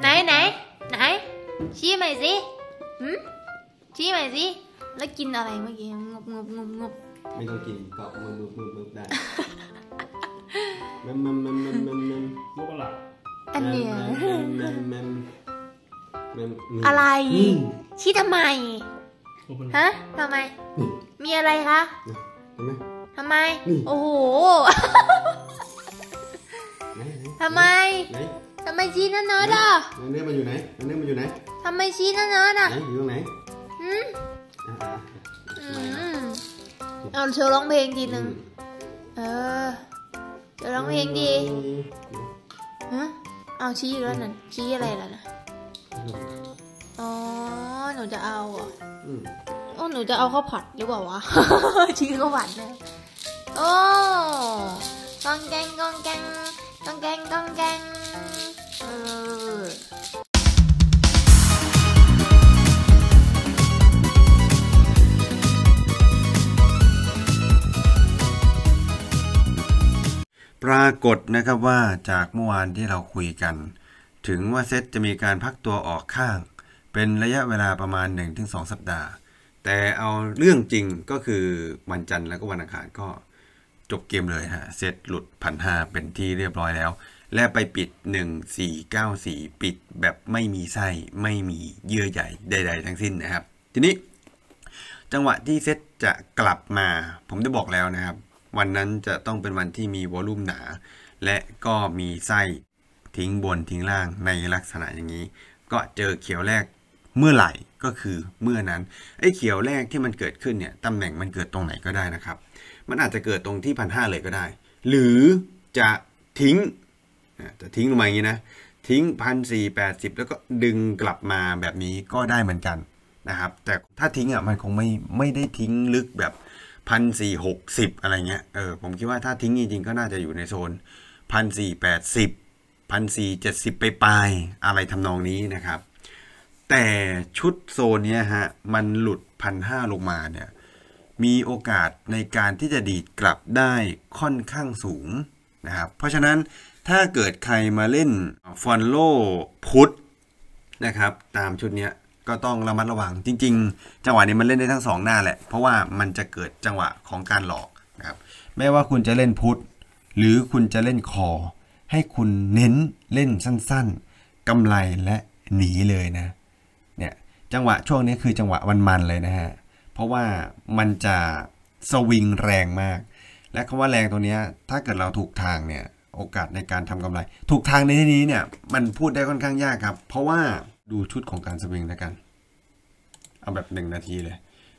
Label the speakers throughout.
Speaker 1: ไหนไหนไหนชี้ใหม่สิหืมชี้ใหม่สิแล้วกินอะไรเมื่อกี้งบงบงบงบ
Speaker 2: ไม่ต้องกินเกาะมือมือมือมือได้แมมแมมแมมแมมแมมแมม
Speaker 3: ลูกอะไร
Speaker 1: อันเนี้ย
Speaker 2: แมมแมมแมมแมม
Speaker 1: อะไร
Speaker 2: อืม
Speaker 1: ชี้ทำไม
Speaker 3: ลูกเป็น
Speaker 1: ฮะทำไม
Speaker 2: นี่
Speaker 1: มีอะไรคะ
Speaker 2: เห็นไหม
Speaker 1: ทำไม
Speaker 2: นี่
Speaker 1: โอ้โห
Speaker 2: ไหนไหน
Speaker 1: ทำไม
Speaker 2: ไหน
Speaker 1: ทำไมชี้นั่นเนิร์ดอะ
Speaker 2: ไหนเนื้อมันอยู่ไหนไหนเนื้อมันอยู่ไหน
Speaker 1: ทำไมชี้นั่นเนิร์ดอะ
Speaker 2: ไหนอยู่ตรงไหน
Speaker 1: หืม
Speaker 2: อะอะ
Speaker 1: อืมเอาโชว์ร้องเพลงทีหนึ่งเออโชว์ร้องเพลงดีฮะเอาชี้อีกแล้วนั่นชี้อะไรล่ะนะอ๋อหนูจะเอาเหรอ
Speaker 2: อืม
Speaker 1: โอ้หนูจะเอาข้าวผัดหรือเปล่าวะชี้ข้าวผัดแน่โอ้กองแกงกองแกงกองแกงกองแกง
Speaker 2: ปรากฏนะครับว่าจากเมื่อวานที่เราคุยกัน ถึงว่าเซตจะมีการพักตัวออกข้าง เป็นระยะเวลาประมาณ 1-2 สัปดาห์ แต่เอาเรื่องจริงก็คือวันจันทร์แล้วก็วันอังคารก็จบเกมเลยฮะเซตหลุดพันห้าเป็นที่เรียบร้อยแล้ว และไปปิด 1494 ปิดแบบไม่มีไส้ไม่มีเยื่อใยใด ๆ ทั้งสิ้นนะครับ ทีนี้ จังหวะที่เซตจะกลับมา ผมได้บอกแล้วนะครับ วันนั้นจะต้องเป็นวันที่มีวอลุ่มหนา และก็มีไส้ทิ้งบนทิ้งล่างในลักษณะอย่างนี้ ก็เจอเขียวแรกเมื่อไหร่ก็คือเมื่อนั้นไอ้เขียวแรกที่มันเกิดขึ้นเนี่ยตำแหน่งมันเกิดตรงไหนก็ได้นะครับ มันอาจจะเกิดตรงที่พันห้าเลยก็ได้ หรือจะทิ้งจะทิ้งลงมาอย่างนี้นะทิ้งพันสี่แปดสิบแล้วก็ดึงกลับมาแบบนี้ก็ได้เหมือนกันนะครับ แต่ถ้าทิ้งอะมันคงไม่ไม่ได้ทิ้งลึกแบบ พันสี่หกสิบอะไรเงี้ยเออผมคิดว่าถ้าทิ้งจริงๆก็น่าจะอยู่ในโซนพันสี่แปดสิบพันสี่เจ็ดสิบไปปลายอะไรทำนองนี้นะครับ แต่ชุดโซนเนี้ยฮะมันหลุดพันห้าลงมาเนี่ยมีโอกาสในการที่จะดีดกลับได้ค่อนข้างสูงนะครับ เพราะฉะนั้นถ้าเกิดใครมาเล่นฟอนโลพุทนะครับ ตามชุดเนี้ย ก็ต้องระมัดระวังจริง ๆ จังหวะนี้มันเล่นได้ทั้งสองหน้าแหละ เพราะว่ามันจะเกิดจังหวะของการหลอกนะครับไม่ว่าคุณจะเล่นพุทธหรือคุณจะเล่นคอ ให้คุณเน้นเล่นสั้นๆกำไรและหนีเลยนะเนี่ยจังหวะช่วงนี้คือจังหวะมันๆเลยนะฮะเพราะว่ามันจะสวิงแรงมาก และคำว่าแรงตัวนี้ถ้าเกิดเราถูกทางเนี่ยโอกาสในการทำกำไร ถูกทางในที่นี้เนี่ยมันพูดได้ค่อนข้างยากครับ เพราะว่า ดูชุดของการสวิงแล้วกัน เอาแบบหนึ่งนาทีเลย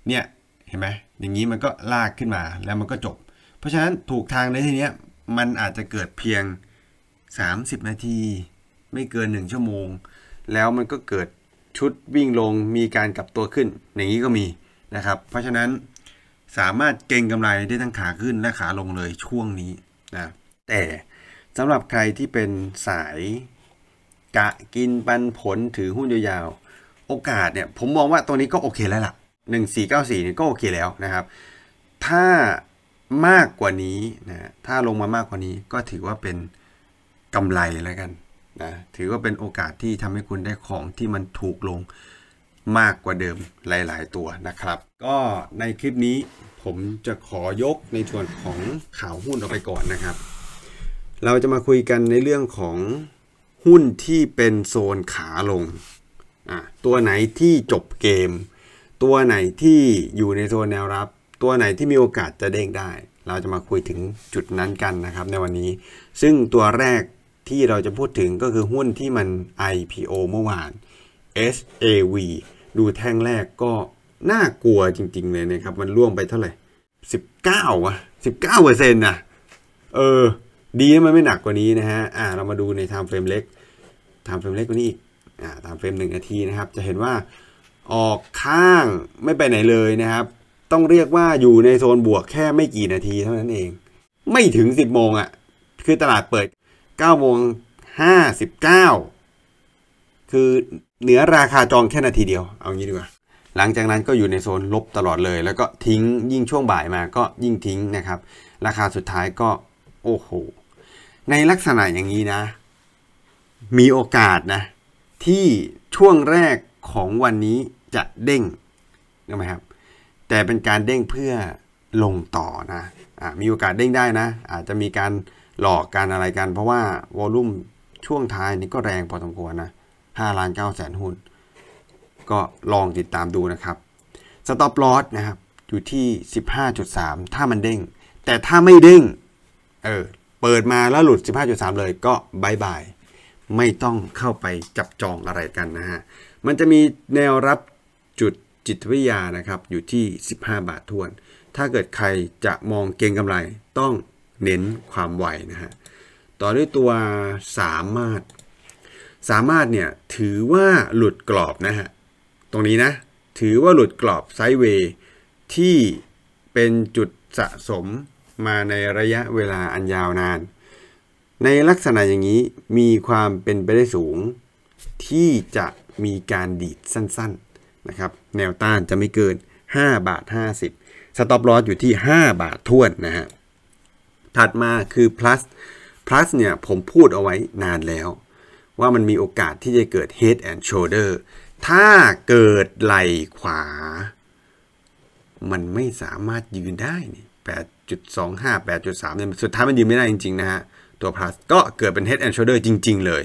Speaker 2: เนี่ย เห็นไหมอย่างนี้มันก็ลากขึ้นมาแล้วมันก็จบ เพราะฉะนั้นถูกทางในที่นี้มันอาจจะเกิดเพียง 30 นาที ไม่เกิน 1 ชั่วโมง แล้วมันก็เกิดชุดวิ่งลงมีการกลับตัวขึ้น อย่างนี้ก็มีนะครับ เพราะฉะนั้นสามารถเก็งกำไรได้ทั้งขาขึ้นและขาลงเลยช่วงนี้นะแต่สำหรับใครที่เป็นสาย กะกินปันผลถือหุ้นยาวๆ โอกาสเนี่ยผมมองว่าตัวนี้ก็โอเคแล้วล่ะ 1494เนี่ยก็โอเคแล้วนะครับ ถ้ามากกว่านี้นะถ้าลงมามากกว่านี้ก็ถือว่าเป็นกำไรแล้วกันนะถือว่าเป็นโอกาสที่ทำให้คุณได้ของที่มันถูกลงมากกว่าเดิมหลาย ๆ ตัวนะครับ ก็ในคลิปนี้ผมจะขอยกในส่วนของข่าวหุ้นออกไปก่อนนะครับ เราจะมาคุยกันในเรื่องของ หุ้นที่เป็นโซนขาลง ตัวไหนที่จบเกม ตัวไหนที่อยู่ในโซนแนวรับ ตัวไหนที่มีโอกาสจะเด้งได้ เราจะมาคุยถึงจุดนั้นกันนะครับในวันนี้ ซึ่งตัวแรกที่เราจะพูดถึงก็คือหุ้นที่มัน IPO เมื่อวาน SAV ดูแท่งแรกก็น่ากลัวจริง ๆ เลยนะครับ มันร่วงไปเท่าไหร่ 19อะ19เปอร์เซ็นต์นะเออ ดีนะมันไม่หนักกว่านี้นะฮะอ่าเรามาดูใน time frame เล็ก time frame เล็กกว่านี้อีกอ่า time frame หนึ่งนาทีนะครับ จะเห็นว่าออกข้างไม่ไปไหนเลยนะครับ ต้องเรียกว่าอยู่ในโซนบวกแค่ไม่กี่นาทีเท่านั้นเอง ไม่ถึง 10โมงอะ่ะ คือตลาดเปิด9โมง59 คือเหนือราคาจองแค่นาทีเดียว เอางี้ดีกว่า หลังจากนั้นก็อยู่ในโซนลบตลอดเลย แล้วก็ทิ้งยิ่งช่วงบ่ายมาก็ยิ่งทิ้งนะครับ ราคาสุดท้ายก็โอ้โห ในลักษณะอย่างนี้นะ มีโอกาสนะ ที่ช่วงแรกของวันนี้จะเด้งนะไหมครับ แต่เป็นการเด้งเพื่อลงต่อนะะมีโอกาสเด้งได้นะ อาจจะมีการหลอกการอะไรกัน เพราะว่าวอลลุ่มช่วงท้ายนี้ก็แรงพอสมควรนะ5ล้าน9แสนหุ้น ก็ลองติดตามดูนะครับ stop loss นะครับ อยู่ที่ 15.3 ถ้ามันเด้ง แต่ถ้าไม่เด้ง เออ เปิดมาแล้วหลุด 15.3 เลยก็ bye bye ไม่ต้องเข้าไปจับจองอะไรกันนะฮะ มันจะมีแนวรับจุดจิตวิทยานะครับ อยู่ที่ 15 บาทถ้วน ถ้าเกิดใครจะมองเก็งกำไรต้องเน้นความไวนะฮะ ต่อด้วยตัวสามารถ สามารถเนี่ยถือว่าหลุดกรอบนะฮะ ตรงนี้นะ ถือว่าหลุดกรอบไซด์เวย์ที่เป็นจุดสะสม มาในระยะเวลาอันยาวนาน ในลักษณะอย่างนี้มีความเป็นไปได้สูง ที่จะมีการดีดสั้นๆนะครับ แนวต้านจะไม่เกิน 5 บาท 50 สต็อปลอสอยู่ที่ 5 บาททวนนะฮะ ถัดมาคือ plus plus เนี่ยผมพูดเอาไว้นานแล้ว ว่ามันมีโอกาสที่จะเกิด head and shoulder ถ้าเกิดไหล่ขวา มันไม่สามารถยืนได้นี่ 8.25 8.3เนี่ยสุดท้ายมันยืนไม่ได้จริงๆนะฮะ ตัว plus ก็เกิดเป็น head and shoulder จริง ๆ เลย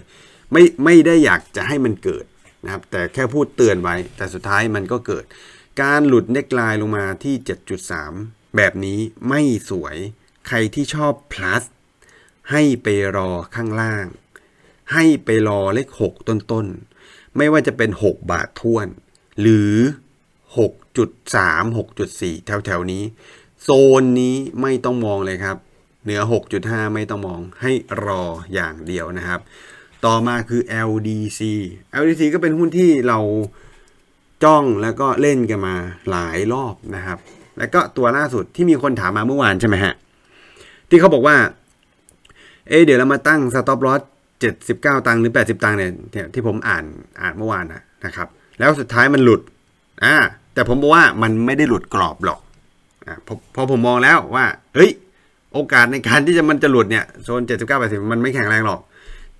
Speaker 2: ไม่ไม่ได้อยากจะให้มันเกิดนะครับ แต่แค่พูดเตือนไว้ แต่สุดท้ายมันก็เกิด การหลุดเน็กไลน์ลงมาที่ 7.3 แบบนี้ไม่สวย ใครที่ชอบ plus ให้ไปรอข้างล่าง ให้ไปรอเลข 6 ต้นๆ ไม่ว่าจะเป็น 6 บาทท้วน หรือ 6.3 6.4 แถวๆนี้ โซนนี้ไม่ต้องมองเลยครับ เหนือ 6.5 ไม่ต้องมองให้รออย่างเดียวนะครับ ต่อมาคือ LDC LDC ก็เป็นหุ้นที่เราจ้องแล้วก็เล่นกันมาหลายรอบนะครับ แล้วก็ตัวล่าสุดที่มีคนถามมาเมื่อวานใช่ไหมฮะ ที่เขาบอกว่า เอเดี๋ยวเรามาตั้ง stop loss 79ตังค์หรือ80ตังค์เนี่ยที่ผมอ่านอ่านเมื่อวานนะครับ แล้วสุดท้ายมันหลุดอ่าแต่ผมบอกว่ามันไม่ได้หลุดกรอบหรอก อ่าพอพอผมมองแล้วว่า เฮ้ย โอกาสในการที่จะมันจะหลุดเนี่ยโซน 79 80 มันไม่แข็งแรงหรอก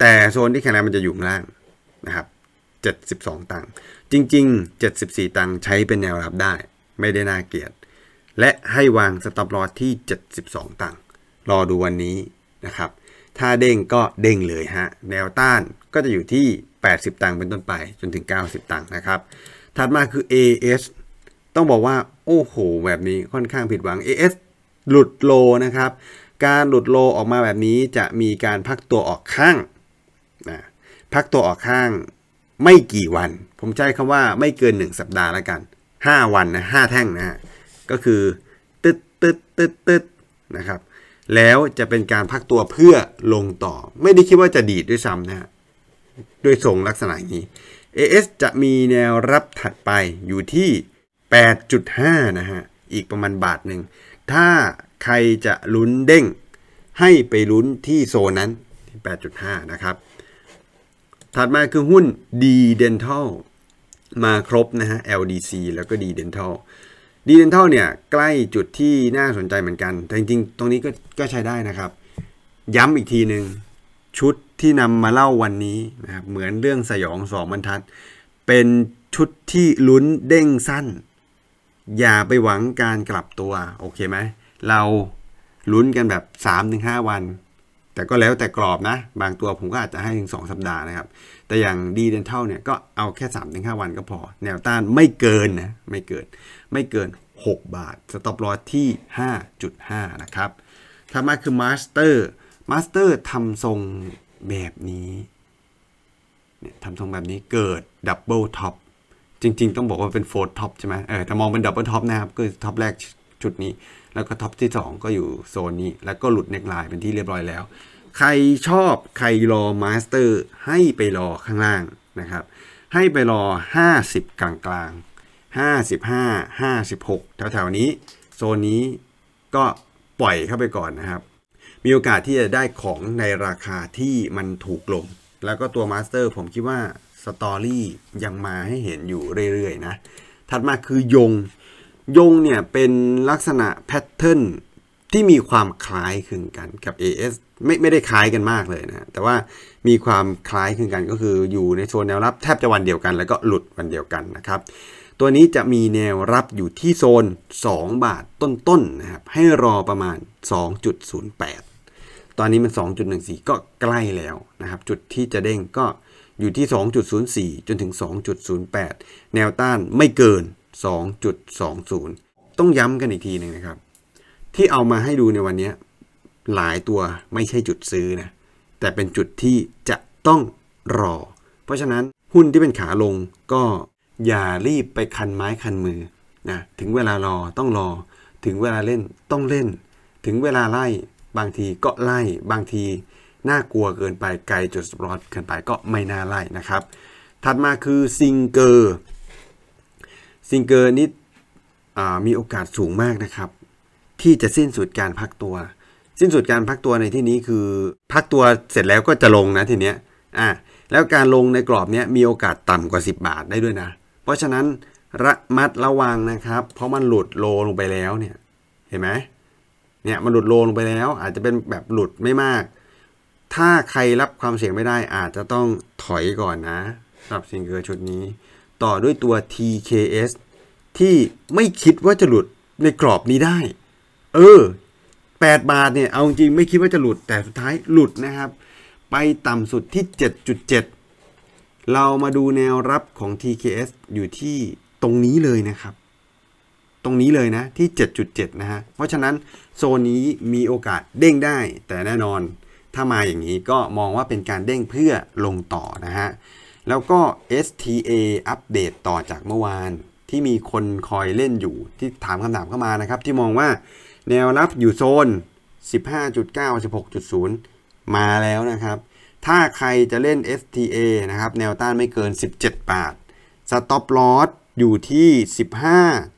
Speaker 2: แต่โซนที่แข็งแรงมันจะอยู่ข้างล่างนะครับ 72 ตังค์จริง ๆ 74 ตังค์ใช้เป็นแนวรับได้ ไม่ได้น่าเกลียด และให้วาง stop loss ที่ 72 ตังค์รอดูวันนี้นะครับ ถ้าเด้งก็เด้งเลยฮะ แนวต้านก็จะอยู่ที่ 80 ตังค์เป็นต้นไปจนถึง 90 ตังค์นะครับ ถัดมาคือ AS ต้องบอกว่า โอ้โห แบบนี้ค่อนข้างผิดหวัง AS หลุดโลนะครับ การหลุดโลออกมาแบบนี้จะมีการพักตัวออกข้างนะพักตัวออกข้างไม่กี่วัน ผมใช้คำว่าไม่เกิน 1 สัปดาห์แล้วกัน 5 วันนะ5แท่งนะฮะก็คือตึ๊ดตึ๊ดตึ๊ดตึ๊ดนะครับแล้วจะเป็นการพักตัวเพื่อลงต่อ ไม่ได้คิดว่าจะดีดด้วยซ้ำนะฮะด้วยทรงลักษณะนี้ AS จะมีแนวรับถัดไปอยู่ที่ 8.5 นะฮะ อีกประมาณบาทหนึ่ง ถ้าใครจะลุ้นเด้ง ให้ไปลุ้นที่โซนนั้นที่ 8.5 นะครับ ถัดมาคือหุ้น D Dental มาครบนะฮะ LDC แล้วก็ D Dental D Dental เนี่ยใกล้จุดที่น่าสนใจเหมือนกัน แต่จริงๆ ตรงนี้ก็ก็ใช้ได้นะครับ ย้ำอีกทีหนึ่งชุดที่นำมาเล่าวันนี้นะครับเหมือนเรื่องสยองสองบรรทัด เป็นชุดที่ลุ้นเด้งสั้น อย่าไปหวังการกลับตัว โอเคไหม เราลุ้นกันแบบ 3-5 วัน แต่ก็แล้วแต่กรอบนะ บางตัวผมก็อาจจะให้ถึง 2 สัปดาห์นะครับ แต่อย่างดีเดนเท่าเนี่ยก็เอาแค่ 3-5 วันก็พอ แนวต้านไม่เกินนะ ไม่เกิน ไม่เกิน 6 บาท สต็อปลอสที่ 5.5 นะครับถัดมาคือ MASTER MASTER ทำทรงแบบนี้เนี่ยทำทรงแบบนี้เกิด double top จริง ๆ ต้องบอกว่าเป็น four top ใช่ไหมเออถ้ามองเป็น double top นะครับก็ top แรกจุดนี้ แล้วก็ top ที่ 2 ก็อยู่โซนนี้ แล้วก็หลุด neckline เป็นที่เรียบร้อยแล้ว ใครชอบใครรอ MASTER ให้ไปรอข้างล่างนะครับ ให้ไปรอ 50 กลางกลาง55 56 แถวๆนี้ โซนนี้ก็ปล่อยเขาไปก่อนนะครับ มีโอกาสที่จะได้ของในราคาที่มันถูกลง แล้วก็ตัว MASTER ผมคิดว่า story ยังมาให้เห็นอยู่เรื่อยๆนะ ถัดมาคือ YONG YONG เนี่ยเป็นลักษณะ pattern ที่มีความคล้ายคลึงกันกับ AS ไม่ไม่ได้คล้ายกันมากเลยนะ แต่ว่ามีความคล้ายคลึงกันก็คืออยู่ในโซนแนวรับแทบจะวันเดียวกัน แล้วก็หลุดวันเดียวกันนะครับ ตัวนี้จะมีแนวรับอยู่ที่โซน 2 บาทต้นๆนนะครับ ให้รอประมาณ 2.08 ตอนนี้มัน 2.14 ก็ใกล้แล้วนะครับ จุดที่จะเด้งก็ อยู่ที่ 2.04 จนถึง 2.08 แนวต้านไม่เกิน 2.20 ต้องย้ำกันอีกทีหนึ่งนะครับ ที่เอามาให้ดูในวันนี้หลายตัวไม่ใช่จุดซื้อนะ แต่เป็นจุดที่จะต้องรอ เพราะฉะนั้นหุ้นที่เป็นขาลงก็อย่ารีบไปคันไม้คันมือนะถึงเวลารอต้องรอ ถึงเวลาเล่นต้องเล่น ถึงเวลาไล่บางทีก็ไล่บางที น่ากลัวเกินไปไกลจุด support เกินไปก็ไม่น่าไล่นะครับ ถัดมาคือ SINGER SINGER นี้มีโอกาสสูงมากนะครับ ที่จะสิ้นสุดการพักตัว สิ้นสุดการพักตัวในที่นี้คือ พักตัวเสร็จแล้วก็จะลงนะทีเนี้ยอะแล้วการลงในกรอบนี้มีโอกาสต่ำกว่า 10 บาทได้ด้วยนะ เพราะฉะนั้นระมัดระวังนะครับ เพราะมันหลุดโลลงไปแล้วเนี่ยเห็นไหมเนี่ยมันหลุดโลลงไปแล้ว อาจจะเป็นแบบหลุดไม่มาก ถ้าใครรับความเสี่ยงไม่ได้อาจจะต้องถอยก่อนนะสำหรับซิงเกิลชุดนี้ ต่อด้วยตัว TKS ที่ไม่คิดว่าจะหลุดในกรอบนี้ได้ เออ 8 บาทเนี่ย เอาจริงไม่คิดว่าจะหลุดแต่สุดท้ายหลุดนะครับ ไปต่ำสุดที่ 7.7 เรามาดูแนวรับของ TKS อยู่ที่ตรงนี้เลยนะครับ ตรงนี้เลยนะที่ 7.7 นะฮะ เพราะฉะนั้นโซนนี้มีโอกาสเด้งได้แต่แน่นอน ถ้ามาอย่างนี้ก็มองว่าเป็นการเด้งเพื่อลงต่อนะฮะ แล้วก็ STA อัปเดตต่อจากเมื่อวานที่มีคนคอยเล่นอยู่ที่ถามคำถามเข้ามานะครับ ที่มองว่าแนวรับอยู่โซน 15.9 16.0 มาแล้วนะครับ ถ้าใครจะเล่น STA นะครับ แนวต้านไม่เกิน 17 บาท Stop Loss อยู่ที่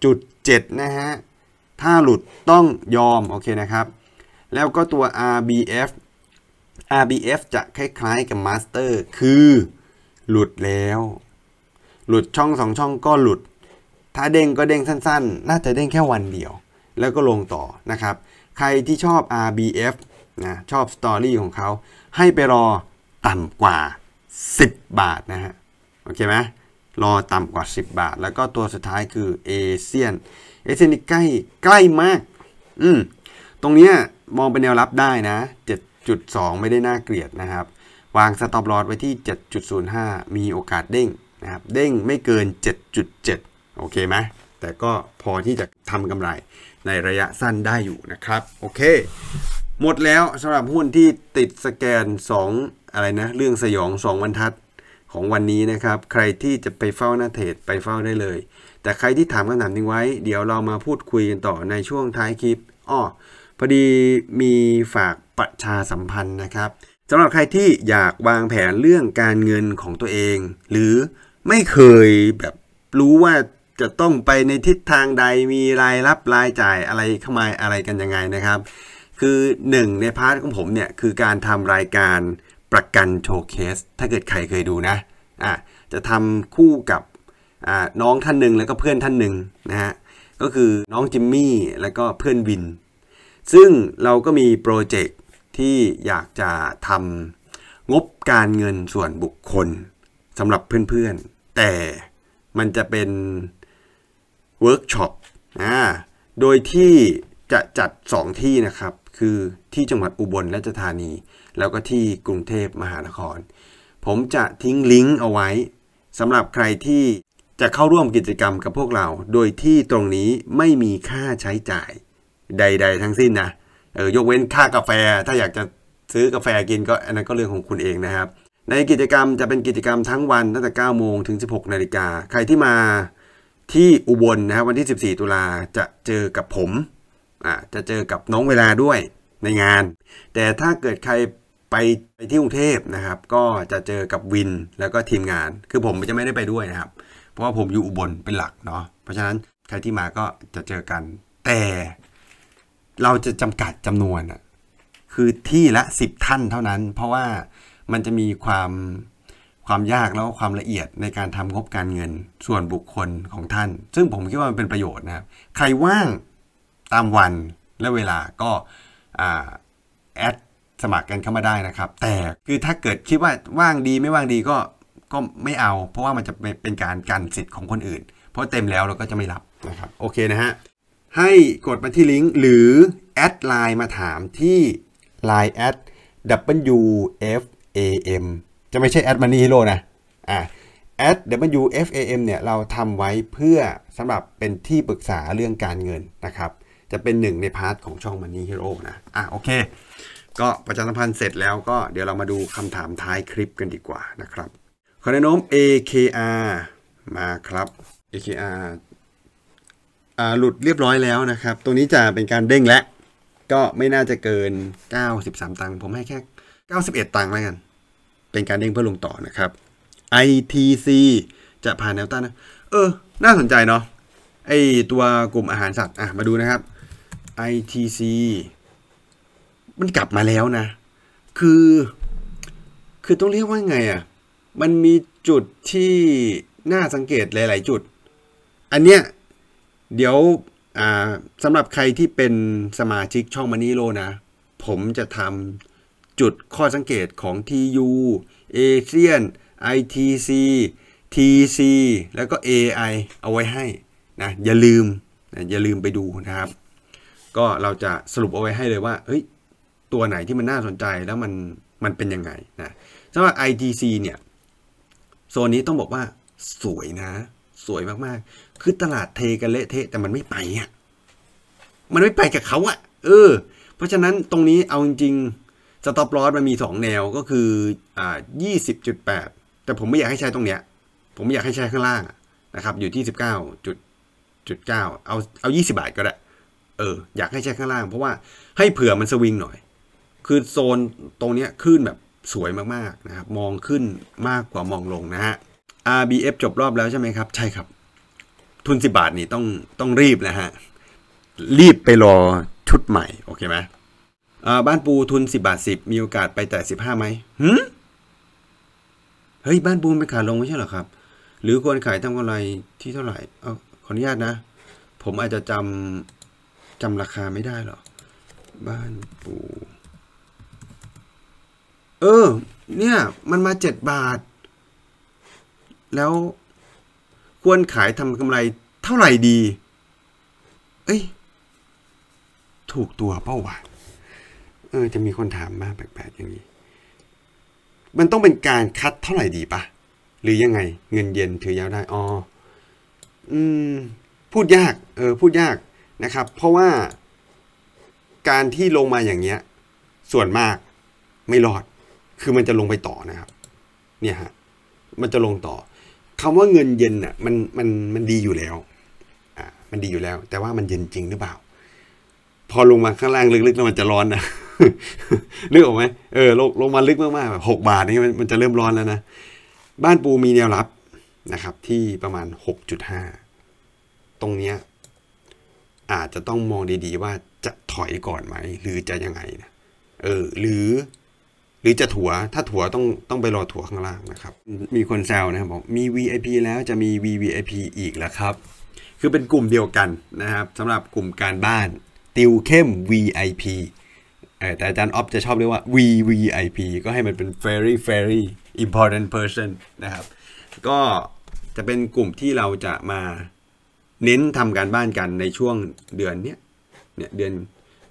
Speaker 2: 15.7 นะฮะ ถ้าหลุดต้องยอม โอเคนะครับ แล้วก็ตัว RBF RBF จะคล้ายๆกับ Master คือหลุดแล้ว หลุดช่องสองช่องก็หลุด ถ้าเด้งก็เด้งสั้นๆ น่าจะเด้งแค่วันเดียว แล้วก็ลงต่อนะครับ ใครที่ชอบ RBF นะชอบสตอรี่ของเขาให้ไปรอต่ำกว่า 10 บาทนะฮะ โอเคไหมรอต่ำกว่า 10 บาท แล้วก็ตัวสุดท้ายคือเอเชียนเอเชียนนี่ใกล้ใกล้มาก อืมตรงเนี้ยมองเป็นแนวรับได้นะ 7.2 ไม่ได้น่าเกลียดนะครับ วาง stop loss ไว้ที่ 7.05 มีโอกาสเด้งนะครับ เด้งไม่เกิน 7.7 โอเคไหมแต่ก็พอที่จะทำกำไรในระยะสั้นได้อยู่นะครับ โอเค หมดแล้วสำหรับหุ้นที่ติดสแกน 2 อะไรนะ เรื่องสยอง 2 วันทัดของวันนี้นะครับ ใครที่จะไปเฝ้าหน้าเทรดไปเฝ้าได้เลย แต่ใครที่ถามคำถามทิ้งไว้ เดี๋ยวเรามาพูดคุยกันต่อในช่วงท้ายคลิปอ้อ พอดีมีฝากประชาสัมพันธ์นะครับสำหรับใครที่อยากวางแผนเรื่องการเงินของตัวเอง หรือไม่เคยแบบรู้ว่าจะต้องไปในทิศทางใดมีรายรับรายจ่ายอะไรเข้ามาอะไรกันยังไงนะครับ คือหนึ่งใน part ของผมเนี่ยคือการทำรายการประกัน showcase ถ้าเกิดใครเคยดูนะอะจะทำคู่กับน้องท่านหนึ่งแล้วก็เพื่อนท่านหนึ่งนะฮะก็คือน้องจิมมี่แล้วก็เพื่อนวิน ซึ่งเราก็มีโปรเจกต์ที่อยากจะทำงบการเงินส่วนบุคคลสำหรับเพื่อนๆ แต่มันจะเป็นเวิร์กช็อปอ่าโดยที่จะจัด 2 ที่นะครับ คือที่จังหวัดอุบลราชธานี แล้วก็ที่กรุงเทพมหานคร ผมจะทิ้งลิงก์เอาไว้สำหรับใครที่จะเข้าร่วมกิจกรรมกับพวกเรา โดยที่ตรงนี้ไม่มีค่าใช้จ่าย ใด ๆ ทั้งสิ้นนะเออยกเว้นค่ากาแฟ ถ้าอยากจะซื้อกาแฟกินก็อันนั้นก็เรื่องของคุณเองนะครับ ในกิจกรรมจะเป็นกิจกรรมทั้งวันตั้งแต่ 9 โมงถึง 16 นาฬิกา ใครที่มาที่อุบลนะครับวันที่ 14 ตุลาจะเจอกับผมอ่าจะเจอกับน้องเวลาด้วยในงาน แต่ถ้าเกิดใครไปไปที่กรุงเทพนะครับ ก็จะเจอกับวินแล้วก็ทีมงาน คือผมจะไม่ได้ไปด้วยนะครับ เพราะว่าผมอยู่อุบลเป็นหลักเนาะเพราะฉะนั้นใครที่มาก็จะเจอกันแต่ เราจะจำกัดจำนวนอะคือที่ละ10ท่านเท่านั้น เพราะว่ามันจะมีความความยากแล้วความละเอียดในการทำงบการเงินส่วนบุคคลของท่าน ซึ่งผมคิดว่ามันเป็นประโยชน์นะครับ ใครว่างตามวันและเวลาก็ add สมัครกันเข้ามาได้นะครับ แต่คือถ้าเกิดคิดว่าว่างดีไม่ว่างดีก็ก็ไม่เอา เพราะว่ามันจะเป็นการกันสิทธิ์ของคนอื่น เพราะเต็มแล้วเราก็จะไม่รับนะครับ โอเคนะฮะ ให้กดมาที่ลิงก์หรือแอดไลน์มาถามที่ Line แอด WFAM จะไม่ใช่ add Money Hero นะอ่า add WFAM เนี่ยเราทำไว้เพื่อสำหรับเป็นที่ปรึกษาเรื่องการเงินนะครับ จะเป็นหนึ่งใน part ของช่อง Money Hero นะอะโอเค ก็ประชาสัมพันธ์เสร็จแล้วก็เดี๋ยวเรามาดูคำถามท้ายคลิปกันดีกว่านะครับขอแนะนำ AKR มาครับ AKR หลุดเรียบร้อยแล้วนะครับตัวนี้จะเป็นการเด้งและ ก็ไม่น่าจะเกิน 93 ตังค์ผมให้แค่ 91 ตังค์แล้วกัน เป็นการเด้งเพื่อลงต่อนะครับ ITC จะผ่านแนวต้านนะ เออ น่าสนใจเนาะไอตัวกลุ่มอาหารสัตว์อะมาดูนะครับ ITC มันกลับมาแล้วนะ คือ คือต้องเรียกว่าไงอะ มันมีจุดที่น่าสังเกตหลาย ๆ จุด อันเนี้ย เดี๋ยวสำหรับใครที่เป็นสมาชิกช่องมานี่โลนะ ผมจะทำจุดข้อสังเกตของ TU เอเชียน ITC TC แล้วก็ AI เอาไว้ให้นะอย่าลืมนะอย่าลืมไปดูนะครับ ก็เราจะสรุปเอาไว้ให้เลยว่าเฮ้ยตัวไหนที่มันน่าสนใจแล้วมันมันเป็นยังไงนะสำหรับ ITC เนี่ยโซนนี้ต้องบอกว่าสวยนะ สวยมาก ๆ คือตลาดเทกันเละเทะแต่มันไม่ไปอะมันไม่ไปกับเขาอะ เออ เพราะฉะนั้นตรงนี้เอาจริงสต็อปลอสมันมี 2 แนวก็คืออ่า20.8แต่ผมไม่อยากให้ใช้ตรงเนี้ย ผมอยากให้ใช้ข้างล่างนะครับ อยู่ที่19จุดจุดเก้าเอาเอา20บาทก็ได้เออ อยากให้ใช้ข้างล่าง เพราะว่าให้เผื่อมันสวิงหน่อย คือโซนตรงเนี้ยขึ้นแบบสวยมากๆนะครับ มองขึ้นมากกว่ามองลงนะฮะ RBF จบรอบแล้วใช่ไหมครับ ใช่ครับ ทุน10บาทนี่ต้องต้องรีบนะฮะ รีบไปรอชุดใหม่ โอเคไหมบ้านปูทุน10บาท10มีโอกาสไปแต่15ไหมหืมเฮ้ย บ้านปูไปขาลงไม่ใช่หรอครับ หรือควรขายทำกำไรที่เท่าไหร่เอาขออนุญาตนะ ผมอาจจะจำจำราคาไม่ได้หรอ บ้านปู เออ เนี่ย มันมา7บาท แล้ว ควรขายทำกำไรเท่าไหร่ดี เอ้ย ถูกตัวเป้าวะเออ จะมีคนถามมาแปลกๆอย่างนี้ มันต้องเป็นการคัดเท่าไหร่ดีปะหรือยังไง เงินเย็นถือยาวได้อ๋ออืม พูดยาก เออ พูดยากนะครับ เพราะว่าการที่ลงมาอย่างเงี้ย ส่วนมากไม่รอด คือมันจะลงไปต่อนะครับ เนี่ยฮะ มันจะลงต่อ คำว่าเงินเย็นอะมันมันมันดีอยู่แล้วอ่ามันดีอยู่แล้ว แต่ว่ามันเย็นจริงหรือเปล่า พอลงมาข้างล่างลึกๆแล้วมันจะร้อนนะนึกออกไหมเออลงลงมาลึกมากๆแบบหกบาทนี่มันจะเริ่มร้อนแล้วนะบ้านปูมีแนวรับนะครับ ที่ประมาณหกจุดห้าตรงเนี้ยอาจจะต้องมองดีๆ ว่าจะถอยก่อนไหม หรือจะยังไงนะเออ หรือ หรือจะถัวถ้าถัวต้องต้องไปรอถัวข้างล่างนะครับ มีคนแซวนะครับบอกมี VIP แล้วจะมี VVIP อีกแล้วครับ คือเป็นกลุ่มเดียวกันนะครับสำหรับกลุ่มการบ้าน ติวเข้ม VIP แต่อาจารย์ออฟจะชอบเรียกว่า VVIP ก็ให้มันเป็น very very important person นะครับ ก็จะเป็นกลุ่มที่เราจะมาเน้นทำการบ้านกันในช่วงเดือนเนี้ยเนี่ยเดือน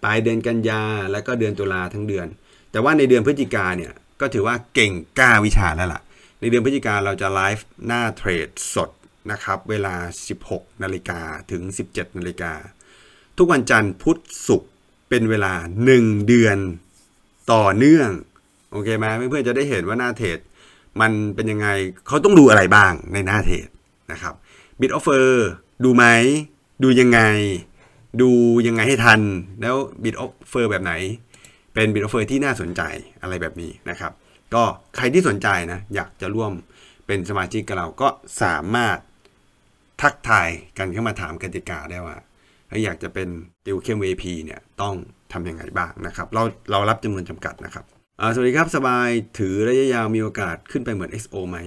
Speaker 2: ปลายเดือนกันยาแล้วก็เดือนตุลาทั้งเดือน แต่ว่าในเดือนพฤศจิกาเนี่ยก็ถือว่าเก่งกล้าวิชาแล้วล่ะ ในเดือนพฤศจิกาเราจะไลฟ์หน้าเทรดสดนะครับ เวลา 16 นาฬิกาถึง 17 นาฬิกา ทุกวันจันทร์พุธศุกร์เป็นเวลา 1 เดือนต่อเนื่อง โอเคไหมเพื่อนๆจะได้เห็นว่าหน้าเทรดมันเป็นยังไงเขาต้องดูอะไรบ้างในหน้าเทรดนะครับ bid offer ดูไหม ดูยังไง ดูยังไงให้ทัน แล้ว bid offer แบบไหน เป็น bid offer ที่น่าสนใจอะไรแบบนี้นะครับ ก็ใครที่สนใจนะอยากจะร่วมเป็นสมาชิกกับเราก็สามารถทักทายกันเข้ามาถามกติกาได้ว่าถ้าอยากจะเป็นติวเข้ม VP เนี่ยต้องทำยังไงบ้างนะครับ เราเรารับจำนวนจำกัดนะครับสวัสดีครับสบายถือระยะยาวมีโอกาสขึ้นไปเหมือน XO ไหม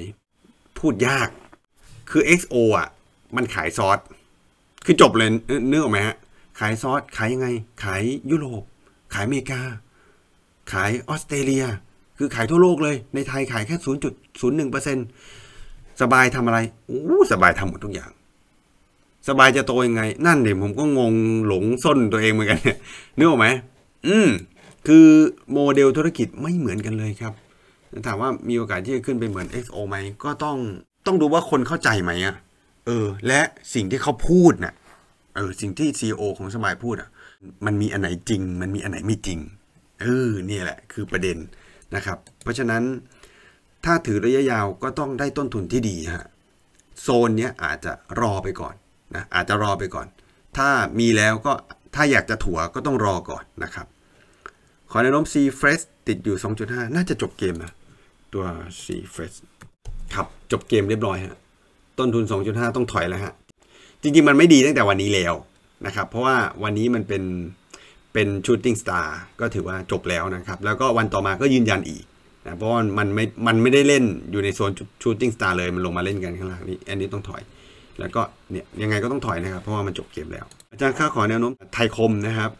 Speaker 2: พูดยากคือ XO อะ มันขายซอสคือจบเลยนึกออกไหมฮะขายซอสขายยังไง ขายยุโรป ขายอเมริกา ขายออสเตรเลีย คือขายทั่วโลกเลย ในไทยขายแค่ 0.01%สบายทำอะไรอู้สบายทำหมดทุกอย่าง สบายจะโตยังไง นั่นเดี๋ยวผมก็งงหลงส้นตัวเองเหมือนกันเนี่ยนึกออกไหมอืมคือโมเดลธุรกิจไม่เหมือนกันเลยครับ ถามว่ามีโอกาสที่จะขึ้นไปเหมือน XO ไหมก็ต้องต้องดูว่าคนเข้าใจไหมอะเออ และสิ่งที่เขาพูดน่ะเออสิ่งที่ CEO ของสมายพูดอะ มันมีอันไหนจริง มันมีอันไหนไม่จริง เออเนี่ยแหละคือประเด็นนะครับ เพราะฉะนั้นถ้าถือระยะยาวก็ต้องได้ต้นทุนที่ดีฮะโซนเนี้ยอาจจะรอไปก่อนนะอาจจะรอไปก่อน ถ้ามีแล้วก็ถ้าอยากจะถัวก็ต้องรอก่อนนะครับ ขอแนะนำ C Fresh ติดอยู่ 2.5 น่าจะจบเกมนะตัว C Fresh ครับจบเกมเรียบร้อยฮะต้นทุน 2.5 ต้องถอยแล้วฮะจริงๆมันไม่ดีตั้งแต่วันนี้แล้วนะครับ เพราะว่าวันนี้มันเป็น เป็น shooting star ก็ถือว่าจบแล้วนะครับ แล้วก็วันต่อมาก็ยืนยันอีกนะเพราะมันไม่มันไม่ได้เล่นอยู่ในโซน shooting star เลยมันลงมาเล่นกันข้างล่างนี่อันนี้ต้องถอย แล้วก็เนี่ยยังไงก็ต้องถอยนะครับ เพราะว่ามันจบเกมแล้ว อาจารย์ค่าขอแนวโน้มไทยคมนะครับ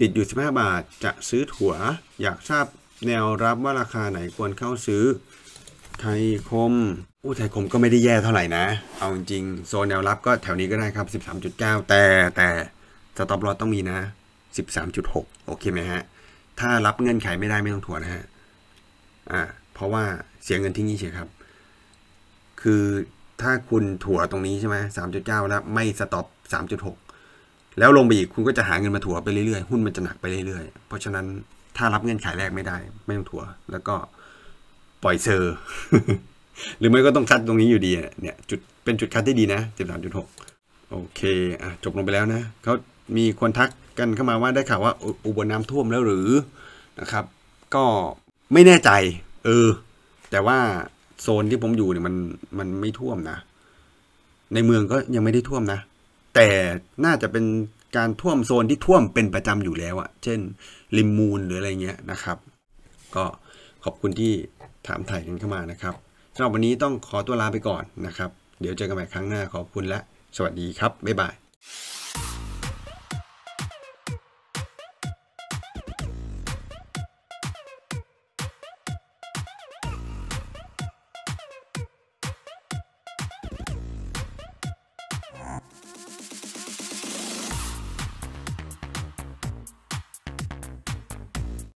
Speaker 2: ติดอยู่ 15 บาทจะซื้อถัว อยากทราบแนวรับว่าราคาไหนควรเข้าซื้อไทยคมอู้ไทยคมก็ไม่ได้แย่เท่าไหร่นะ เอาจริงโซนแนวรับก็แถวนี้ก็ได้ครับ 13.9 แต่แต่ stop loss ต้องมีนะ 13.6 โอเคไหมฮะ ถ้ารับเงื่อนไขไม่ได้ไม่ต้องถัวนะฮะ อ่า เพราะว่าเสียเงินทิ้งนี้เฉยครับ คือถ้าคุณถัวตรงนี้ใช่ไหม3.9 แล้วไม่ stop 3.6 แล้วลงไปอีกคุณก็จะหาเงินมาถัวไปเรื่อยๆ หุ้นมันจะหนักไปเรื่อยๆ เพราะฉะนั้นถ้ารับเงื่อนไขแรกไม่ได้ ไม่ต้องถัวแล้วก็ปล่อยเซอร์ หรือไม่ก็ต้องคัดตรงนี้อยู่ดีเนี่ยจุดเป็นจุดคัดที่ดีนะ 13.6 โอเค อะ จบลงไปแล้วนะเขามีคนทัก กันเข้ามาว่าได้ข่าวว่าอุบลน้ำท่วมแล้วหรือนะครับ ก็ไม่แน่ใจ เออ แต่ว่าโซนที่ผมอยู่เนี่ยมันมันไม่ท่วมนะ ในเมืองก็ยังไม่ได้ท่วมนะ แต่น่าจะเป็นการท่วมโซนที่ท่วมเป็นประจำอยู่แล้วอะเช่นริมมูลหรืออะไรเงี้ยนะครับ ก็ขอบคุณที่ถามถ่ายกันเข้ามานะครับสำหรับวันนี้ต้องขอตัวลาไปก่อนนะครับ เดี๋ยวเจอกันใหม่ครั้งหน้าขอบคุณและ สวัสดีครับ บ๊ายบาย